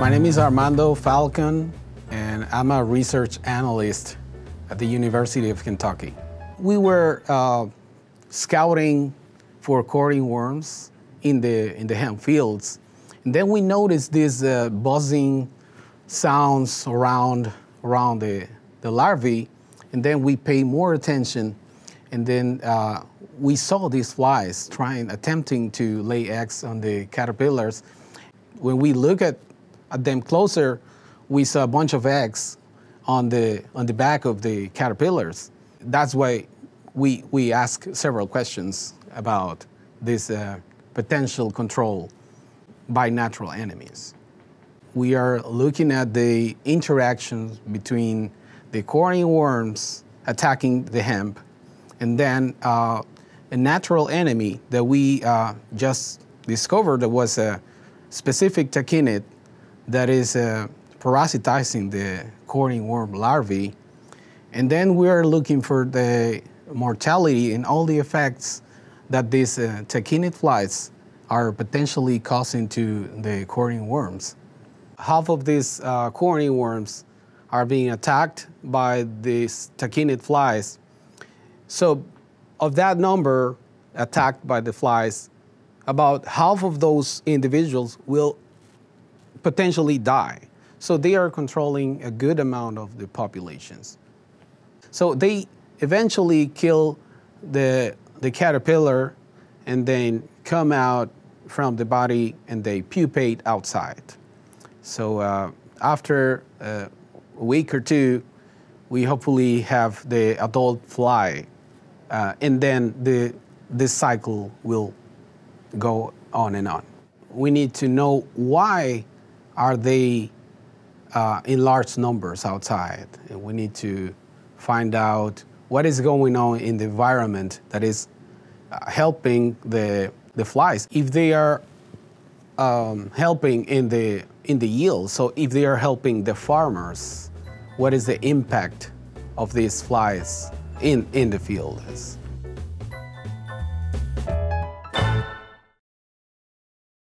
My name is Armando Falcon, and I'm a research analyst at the University of Kentucky. We were uh, scouting for corn earworms in the, in the hemp fields, and then we noticed these uh, buzzing sounds around, around the, the larvae, and then we paid more attention, and then uh, we saw these flies trying, attempting to lay eggs on the caterpillars. When we look at, at them closer, we saw a bunch of eggs on the, on the back of the caterpillars. That's why we, we ask several questions about this uh, potential control by natural enemies. We are looking at the interactions between the corn earworms attacking the hemp and then uh, a natural enemy that we uh, just discovered that was a specific tachinid that is uh, parasitizing the corn earworm larvae. And then we're looking for the mortality and all the effects that these uh, tachinid flies are potentially causing to the corn earworms. Half of these uh, worms are being attacked by these tachinid flies. So of that number attacked by the flies, about half of those individuals will potentially die. So they are controlling a good amount of the populations. So they eventually kill the, the caterpillar and then come out from the body and they pupate outside. So uh, after uh, a week or two, we hopefully have the adult fly uh, and then the, this cycle will go on and on. We need to know why are they uh, in large numbers outside. And we need to find out what is going on in the environment that is uh, helping the, the flies. If they are um, helping in the, in the yield, so if they are helping the farmers, what is the impact of these flies in, in the field.